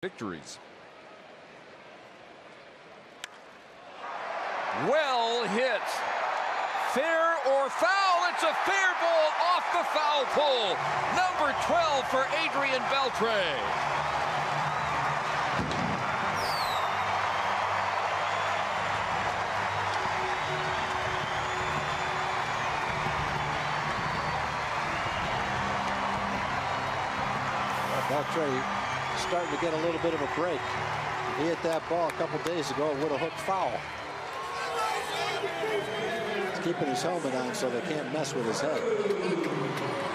victories. Well hit. Fair or foul? It's a fair ball off the foul pole. Number 12 for Adrian Beltre. Beltre starting to get a little bit of a break. He hit that ball a couple days ago, it would have hooked foul. He's keeping his helmet on so they can't mess with his head.